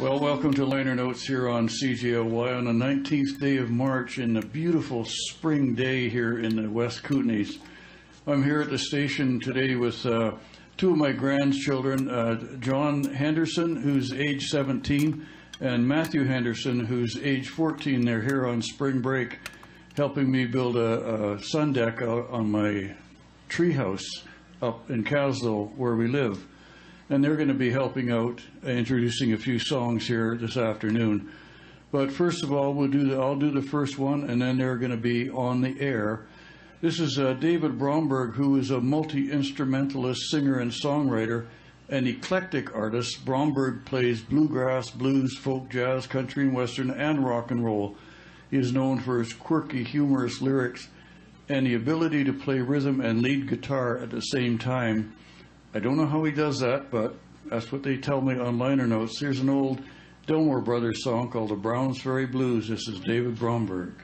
Well, welcome to Liner Notes here on CJOY on the 19th day of March in a beautiful spring day here in the West Kootenays. I'm here at the station today with uh, two of my grandchildren, uh, John Henderson, who's age 17, and Matthew Henderson, who's age 14. They're here on spring break helping me build a, a sun deck on my treehouse up in Kaslo where we live and they're going to be helping out, uh, introducing a few songs here this afternoon. But first of all, we'll do the, I'll do the first one, and then they're going to be on the air. This is uh, David Bromberg, who is a multi-instrumentalist, singer, and songwriter, an eclectic artist. Bromberg plays bluegrass, blues, folk, jazz, country, and western, and rock and roll. He is known for his quirky, humorous lyrics and the ability to play rhythm and lead guitar at the same time. I don't know how he does that, but that's what they tell me on liner notes. Here's an old Delmore Brothers song called The Browns Ferry Blues. This is David Bromberg.